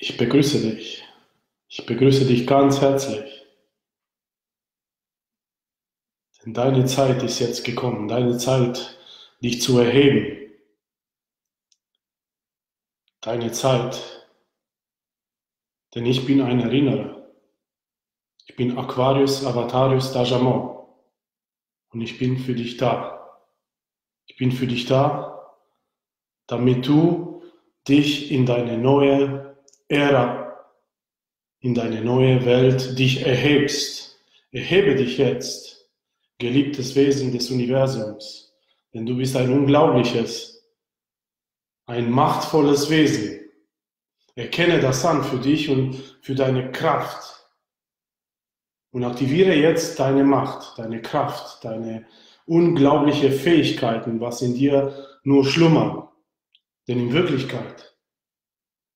Ich begrüße dich. Ich begrüße dich ganz herzlich. Denn deine Zeit ist jetzt gekommen, deine Zeit, dich zu erheben. Deine Zeit. Denn ich bin ein Erinnerer. Ich bin Aquarius Avatarius Dajamon. Und ich bin für dich da. Ich bin für dich da, damit du dich in deine neue Ära, in deine neue Welt dich erhebst. Erhebe dich jetzt, geliebtes Wesen des Universums, denn du bist ein unglaubliches, ein machtvolles Wesen. Erkenne das an für dich und für deine Kraft. Und aktiviere jetzt deine Macht, deine Kraft, deine unglaubliche Fähigkeiten, was in dir nur schlummern. Denn in Wirklichkeit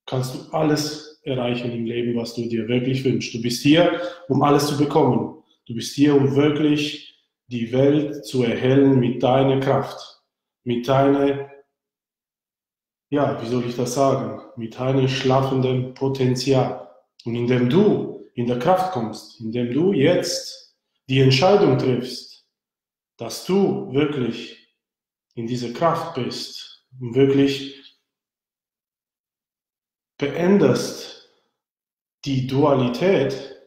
kannst du alles erreichen im Leben, was du dir wirklich wünschst. Du bist hier, um alles zu bekommen. Du bist hier, um wirklich die Welt zu erhellen mit deiner Kraft, mit deiner, ja, wie soll ich das sagen, mit deinem schlafenden Potenzial. Und indem du in der Kraft kommst, indem du jetzt die Entscheidung triffst, dass du wirklich in dieser Kraft bist und wirklich beendest die Dualität,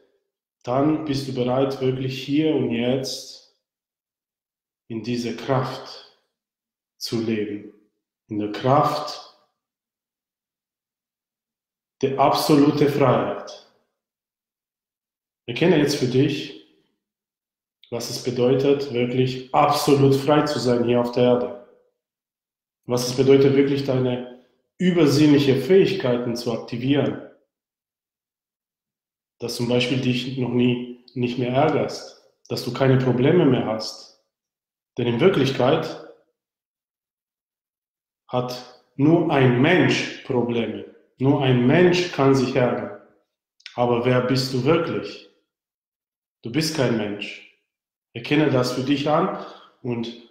dann bist du bereit, wirklich hier und jetzt in dieser Kraft zu leben. In der Kraft der absolute Freiheit. Erkenne jetzt für dich, was es bedeutet, wirklich absolut frei zu sein hier auf der Erde. Was es bedeutet, wirklich deine übersinnliche Fähigkeiten zu aktivieren. Dass zum Beispiel dich noch nie nicht mehr ärgerst, dass du keine Probleme mehr hast. Denn in Wirklichkeit hat nur ein Mensch Probleme. Nur ein Mensch kann sich ärgern. Aber wer bist du wirklich? Du bist kein Mensch. Erkenne das für dich an und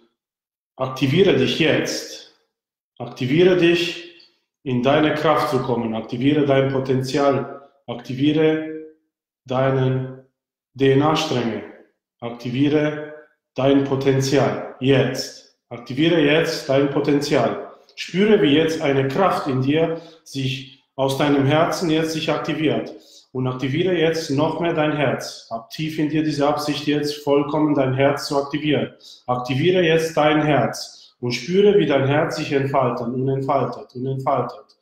aktiviere dich jetzt. Aktiviere dich, in deine Kraft zu kommen. Aktiviere dein Potenzial. Aktiviere deinen DNA-Stränge. Aktiviere dein Potenzial. Jetzt. Aktiviere jetzt dein Potenzial. Spüre, wie jetzt eine Kraft in dir sich aus deinem Herzen jetzt sich aktiviert und aktiviere jetzt noch mehr dein Herz. Hab tief in dir diese Absicht jetzt vollkommen dein Herz zu aktivieren. Aktiviere jetzt dein Herz und spüre, wie dein Herz sich entfaltet und entfaltet und entfaltet.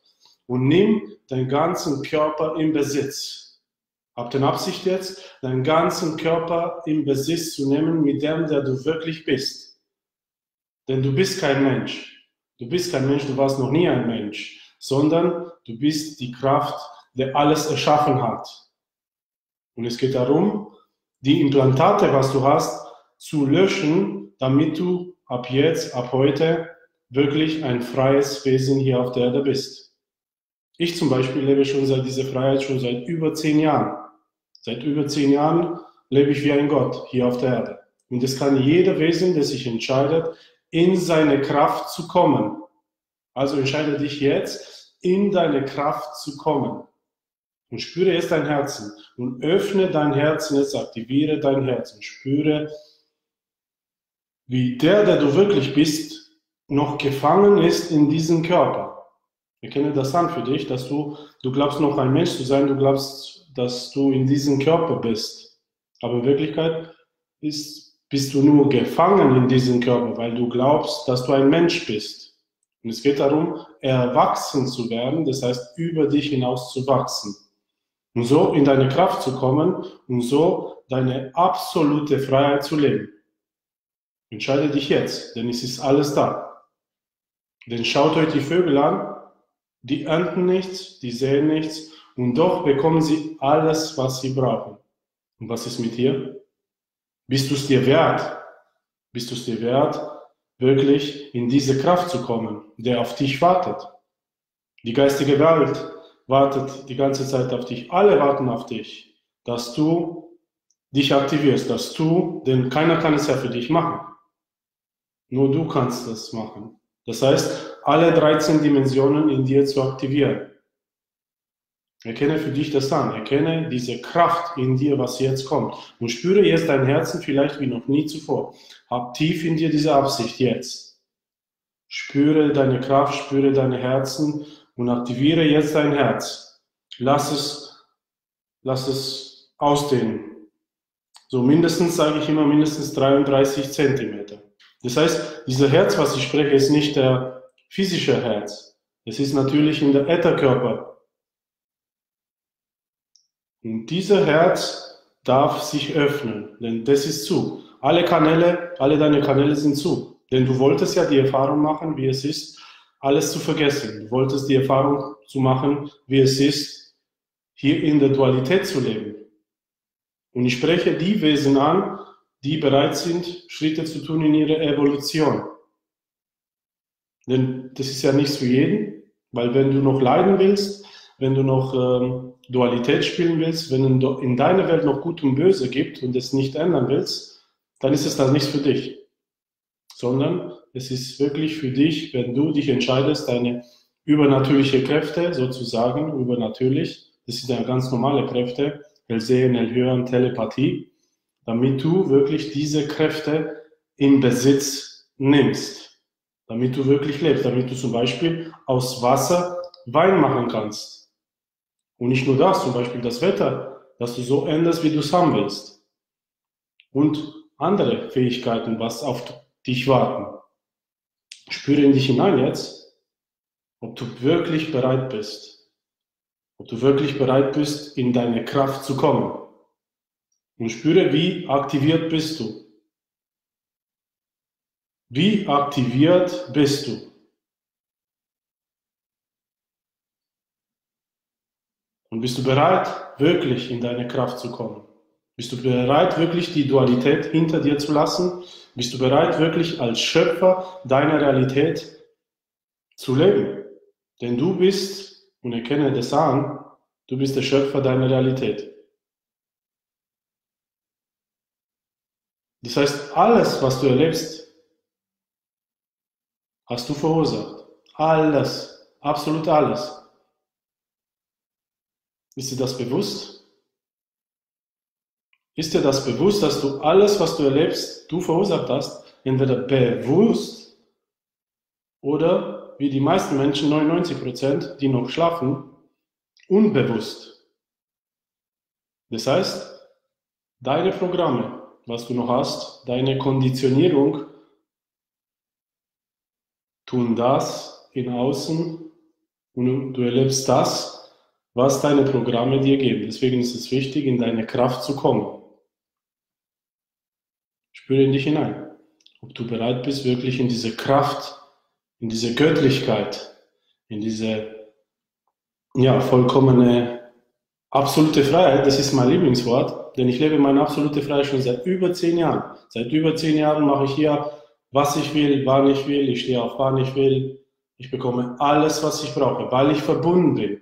Und nimm deinen ganzen Körper in Besitz. Hab den Absicht jetzt, deinen ganzen Körper in Besitz zu nehmen mit dem, der du wirklich bist. Denn du bist kein Mensch. Du bist kein Mensch, du warst noch nie ein Mensch, sondern du bist die Kraft der alles erschaffen hat. Und es geht darum, die Implantate, was du hast, zu löschen, damit du ab jetzt, ab heute wirklich ein freies Wesen hier auf der Erde bist. Ich zum Beispiel lebe schon seit dieser Freiheit schon seit über zehn Jahren. Seit über zehn Jahren lebe ich wie ein Gott hier auf der Erde. Und es kann jeder Wesen, der sich entscheidet, in seine Kraft zu kommen. Also entscheide dich jetzt, in deine Kraft zu kommen. Und spüre jetzt dein Herzen und öffne dein Herzen jetzt, aktiviere dein Herzen, spüre, wie der, der du wirklich bist, noch gefangen ist in diesem Körper. Erkenne das an für dich, dass du, du glaubst noch ein Mensch zu sein, du glaubst, dass du in diesem Körper bist. Aber in Wirklichkeit ist, bist du nur gefangen in diesem Körper, weil du glaubst, dass du ein Mensch bist. Und es geht darum, erwachsen zu werden, das heißt, über dich hinaus zu wachsen um so in deine Kraft zu kommen, um so deine absolute Freiheit zu leben. Entscheide dich jetzt, denn es ist alles da. Denn schaut euch die Vögel an, die ernten nichts, die sehen nichts und doch bekommen sie alles, was sie brauchen. Und was ist mit dir? Bist du es dir wert? Bist du es dir wert, wirklich in diese Kraft zu kommen, der auf dich wartet? Die geistige Welt wartet die ganze Zeit auf dich. Alle warten auf dich, dass du dich aktivierst, dass du, denn keiner kann es ja für dich machen. Nur du kannst das machen. Das heißt, alle 13 Dimensionen in dir zu aktivieren. Erkenne für dich das an. Erkenne diese Kraft in dir, was jetzt kommt. Und spüre jetzt dein Herzen vielleicht wie noch nie zuvor. Hab tief in dir diese Absicht jetzt. Spüre deine Kraft, spüre deine Herzen und aktiviere jetzt dein Herz. Lass es, lass es ausdehnen. So mindestens, sage ich immer, mindestens 33 Zentimeter. Das heißt, dieser Herz, was ich spreche, ist nicht der physische Herz. Es ist natürlich in der Ätherkörper und dieser Herz darf sich öffnen, denn das ist zu. Alle Kanäle, alle deine Kanäle sind zu. Denn du wolltest ja die Erfahrung machen, wie es ist, alles zu vergessen. Du wolltest die Erfahrung zu machen, wie es ist, hier in der Dualität zu leben. Und ich spreche die Wesen an, die bereit sind, Schritte zu tun in ihrer Evolution. Denn das ist ja nichts für jeden, weil wenn du noch leiden willst, wenn du noch ähm, Dualität spielen willst, wenn es in deiner Welt noch Gut und Böse gibt und es nicht ändern willst, dann ist es das nichts für dich. Sondern es ist wirklich für dich, wenn du dich entscheidest, deine übernatürliche Kräfte sozusagen, übernatürlich, das sind ja ganz normale Kräfte, Hellsehen, Hellhören, Telepathie, damit du wirklich diese Kräfte in Besitz nimmst. Damit du wirklich lebst, damit du zum Beispiel aus Wasser Wein machen kannst und nicht nur das, zum Beispiel das Wetter, dass du so änderst, wie du es haben willst. Und andere Fähigkeiten, was auf dich warten. Spüre in dich hinein jetzt, ob du wirklich bereit bist. Ob du wirklich bereit bist, in deine Kraft zu kommen. Und spüre, wie aktiviert bist du. Wie aktiviert bist du? Und bist du bereit, wirklich in deine Kraft zu kommen? Bist du bereit, wirklich die Dualität hinter dir zu lassen? Bist du bereit, wirklich als Schöpfer deiner Realität zu leben? Denn du bist, und erkenne das an, du bist der Schöpfer deiner Realität. Das heißt, alles, was du erlebst, hast du verursacht. Alles, absolut alles. Ist dir das bewusst? Ist dir das bewusst, dass du alles, was du erlebst, du verursacht hast, entweder bewusst oder wie die meisten Menschen, 99 Prozent, die noch schlafen, unbewusst. Das heißt, deine Programme, was du noch hast, deine Konditionierung, tun das in außen und du erlebst das was deine Programme dir geben. Deswegen ist es wichtig, in deine Kraft zu kommen. Spüre in dich hinein, ob du bereit bist, wirklich in diese Kraft, in diese Göttlichkeit, in diese ja, vollkommene, absolute Freiheit. Das ist mein Lieblingswort, denn ich lebe meine absolute Freiheit schon seit über zehn Jahren. Seit über zehn Jahren mache ich hier, was ich will, wann ich will, ich stehe auf, wann ich will. Ich bekomme alles, was ich brauche, weil ich verbunden bin.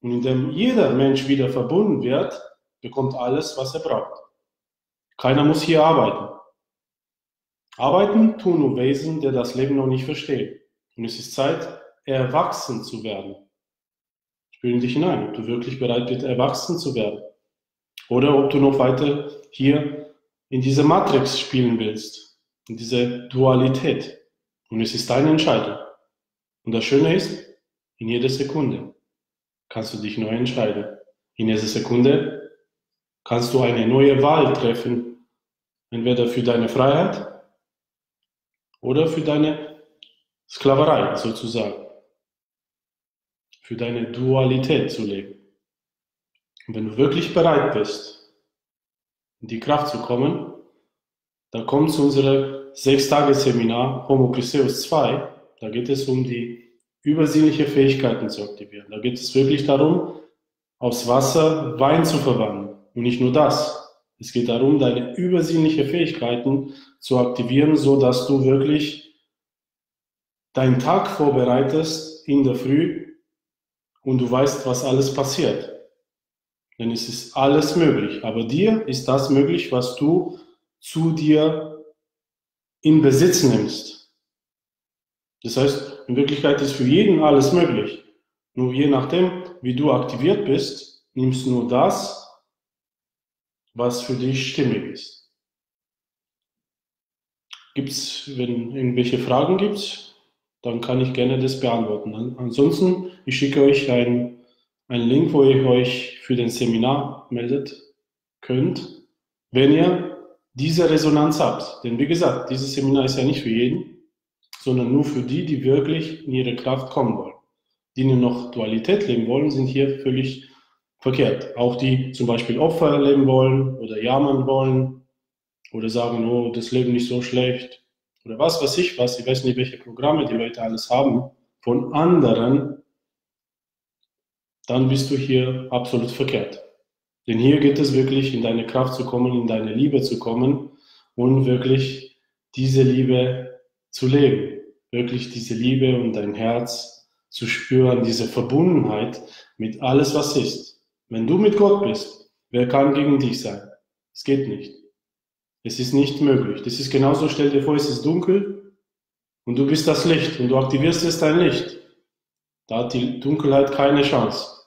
Und indem jeder Mensch wieder verbunden wird, bekommt alles, was er braucht. Keiner muss hier arbeiten. Arbeiten tun nur Wesen, der das Leben noch nicht verstehen. Und es ist Zeit, erwachsen zu werden. Spüren dich hinein, ob du wirklich bereit bist, erwachsen zu werden. Oder ob du noch weiter hier in diese Matrix spielen willst, in diese Dualität. Und es ist deine Entscheidung. Und das Schöne ist, in jeder Sekunde kannst du dich neu entscheiden. In dieser Sekunde kannst du eine neue Wahl treffen, entweder für deine Freiheit oder für deine Sklaverei sozusagen, für deine Dualität zu leben. Und wenn du wirklich bereit bist, in die Kraft zu kommen, dann komm zu unserem Sechs-Tage-Seminar Homo Chryseus 2. Da geht es um die übersinnliche Fähigkeiten zu aktivieren. Da geht es wirklich darum, aus Wasser Wein zu verwandeln. Und nicht nur das. Es geht darum, deine übersinnliche Fähigkeiten zu aktivieren, so dass du wirklich deinen Tag vorbereitest in der Früh und du weißt, was alles passiert. Denn es ist alles möglich. Aber dir ist das möglich, was du zu dir in Besitz nimmst. Das heißt, in Wirklichkeit ist für jeden alles möglich. Nur je nachdem, wie du aktiviert bist, nimmst du nur das, was für dich stimmig ist. Gibt es, wenn irgendwelche Fragen gibt, dann kann ich gerne das beantworten. Ansonsten, ich schicke euch einen, Link, wo ihr euch für den Seminar meldet könnt, wenn ihr diese Resonanz habt. Denn wie gesagt, dieses Seminar ist ja nicht für jeden, sondern nur für die, die wirklich in ihre Kraft kommen wollen. Die nur noch Dualität leben wollen, sind hier völlig verkehrt. Auch die zum Beispiel Opfer erleben wollen oder jammern wollen oder sagen, oh, das Leben nicht so schlecht oder was weiß ich was. Ich weiß nicht, welche Programme die Leute alles haben von anderen, dann bist du hier absolut verkehrt. Denn hier geht es wirklich in deine Kraft zu kommen, in deine Liebe zu kommen und wirklich diese Liebe zu leben. Wirklich diese Liebe und dein Herz zu spüren, diese Verbundenheit mit alles, was ist. Wenn du mit Gott bist, wer kann gegen dich sein? Es geht nicht. Es ist nicht möglich. Das ist genauso, stell dir vor, es ist dunkel und du bist das Licht und du aktivierst jetzt dein Licht. Da hat die Dunkelheit keine Chance.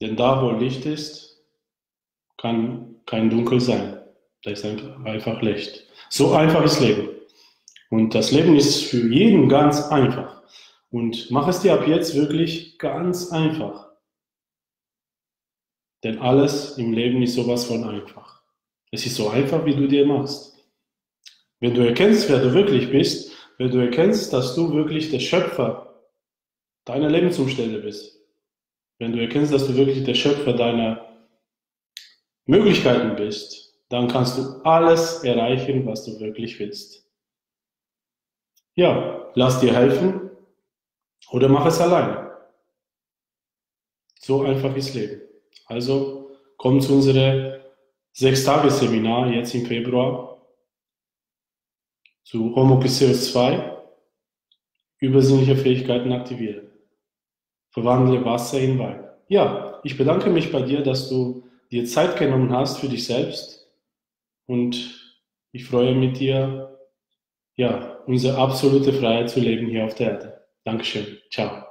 Denn da, wo Licht ist, kann kein Dunkel sein. Da ist einfach Licht. So einfach ist Leben. Und das Leben ist für jeden ganz einfach. Und mach es dir ab jetzt wirklich ganz einfach. Denn alles im Leben ist sowas von einfach. Es ist so einfach, wie du dir machst. Wenn du erkennst, wer du wirklich bist, wenn du erkennst, dass du wirklich der Schöpfer deiner Lebensumstände bist, wenn du erkennst, dass du wirklich der Schöpfer deiner Möglichkeiten bist, dann kannst du alles erreichen, was du wirklich willst. Ja, lass dir helfen oder mach es alleine. So einfach ist Leben. Also komm zu unserem Sechs-Tage-Seminar jetzt im Februar zu Homokiseus 2, übersinnliche Fähigkeiten aktivieren verwandle Wasser in Wein. Ja, ich bedanke mich bei dir, dass du dir Zeit genommen hast für dich selbst und ich freue mit dir, ja, unsere absolute Freiheit zu leben hier auf der Erde. Dankeschön. Ciao.